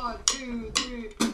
One, two, three.